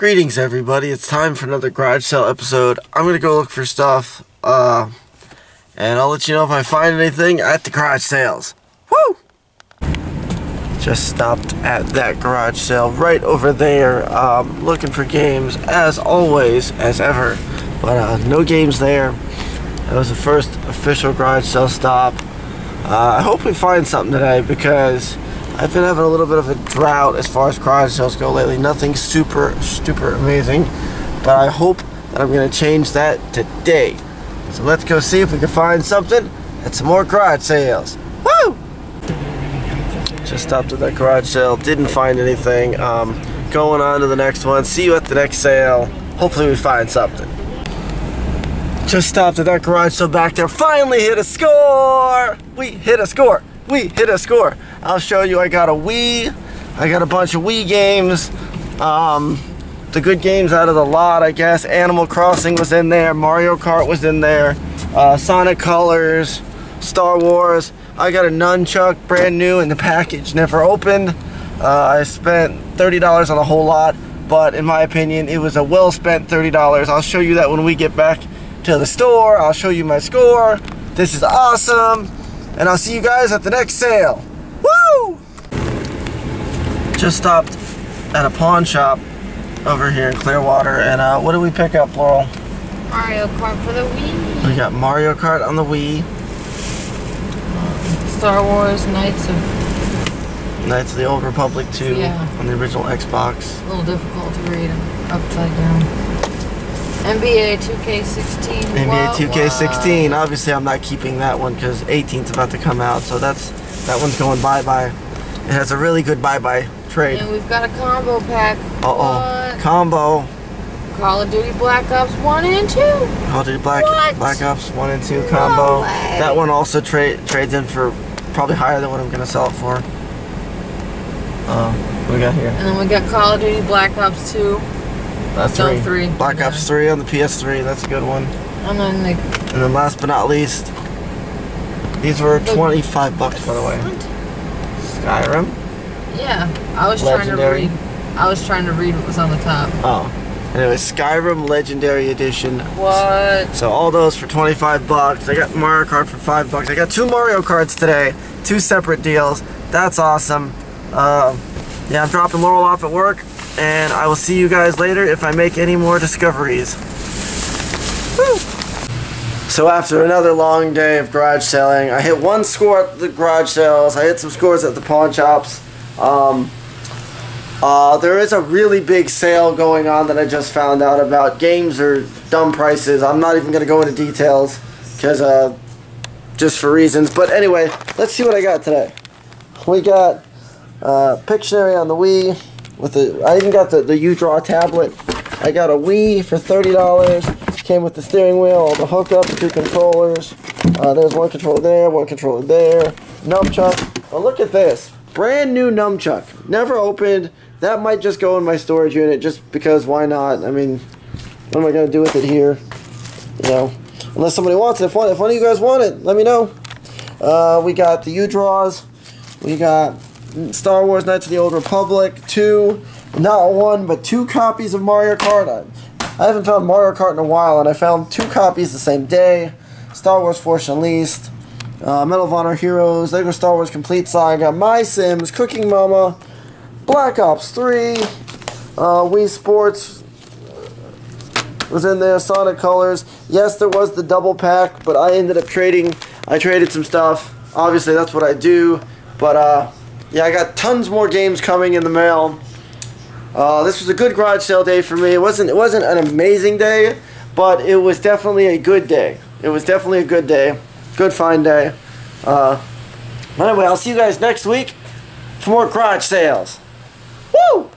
Greetings, everybody. It's time for another garage sale episode. I'm gonna go look for stuff, uh, and I'll let you know if I find anything at the garage sales. Woo! Just stopped at that garage sale right over there, um, looking for games as always, as ever, but uh, no games there. That was the first official garage sale stop. Uh, I hope we find something today because I've been having a little bit of a drought as far as garage sales go lately. Nothing super, super amazing. But I hope that I'm going to change that today. So let's go see if we can find something at some more garage sales. Woo! Just stopped at that garage sale. Didn't find anything. Um, going on to the next one. See you at the next sale. Hopefully we find something. Just stopped at that garage sale back there. Finally hit a score! We hit a score! We hit a score! I'll show you I got a Wii. I got a bunch of Wii games. Um, the good games out of the lot, I guess. Animal Crossing was in there. Mario Kart was in there. Uh, Sonic Colors. Star Wars. I got a nunchuck, brand new in the package, never opened. Uh, I spent $30 on a whole lot, but in my opinion, it was a well spent $30. I'll show you that when we get back to the store. I'll show you my score. This is awesome. And I'll see you guys at the next sale. Woo! Just stopped at a pawn shop over here in Clearwater. And uh, what did we pick up, Laurel? Mario Kart for the Wii. We got Mario Kart on the Wii. Star Wars Knights of Knights of the Old Republic 2 Yeah. on the original Xbox. a little difficult to read upside down. NBA 2K16. NBA What? 2K16. Obviously, I'm not keeping that one because 18's about to come out, so that's that one's going bye bye. It has a really good bye bye trade. And we've got a combo pack. Uh oh, combo. Call of Duty Black Ops 1 and 2. Call of Duty Black What? Black Ops 1 and 2 No combo. That one also trade trades in for probably higher than what I'm gonna sell it for. Um, what we got here? And then we got Call of Duty Black Ops 2. That's Still three. three. Black Yeah. Ops 3 on the PS3. That's a good one. And then the. And then last but not least, these were 25 bucks by the way. Skyrim. Yeah, I was Legendary. trying to read. I was trying to read what was on the top. Oh. Anyway, Skyrim Legendary Edition. What? So all those for 25 bucks. I got Mario Kart for 5 bucks. I got two Mario Karts today. Two separate deals. That's awesome. Uh, yeah, I'm dropping Laurel off at work. And I will see you guys later if I make any more discoveries. Woo! So after another long day of garage selling, I hit one score at the garage sales. I hit some scores at the pawn shops. Um, uh, there is a really big sale going on that I just found out about. Games are dumb prices. I'm not even going to go into details because uh, just for reasons. But anyway, let's see what I got today. We got uh, Pictionary on the Wii. With the, I even got the, the U-Draw tablet. I got a Wii for $30. Came with the steering wheel, all the hookups, two controllers. Uh, there's one controller there, one controller there. Nunchuck. Oh, look at this. Brand new nunchuck. Never opened. That might just go in my storage unit just because why not? I mean, what am I going to do with it here? You know, unless somebody wants it. If one, if one of you guys want it, let me know. Uh, we got the U-Draws. We got Star Wars Knights of the Old Republic 2. Not one, but two copies of Mario Kart. I, I haven't found Mario Kart in a while, and I found two copies the same day. Star Wars Force Unleashed. Uh, Medal of Honor Heroes, Lego Star Wars Complete Saga, My Sims, Cooking Mama, Black Ops 3, uh, Wii Sports was in there, Sonic Colors. Yes, there was the double pack, but I ended up trading. I traded some stuff. Obviously, that's what I do. But uh, yeah, I got tons more games coming in the mail. Uh, this was a good garage sale day for me. It wasn't it wasn't an amazing day, but it was definitely a good day. It was definitely a good day, good fine day. Uh, anyway, I'll see you guys next week for more garage sales. Woo!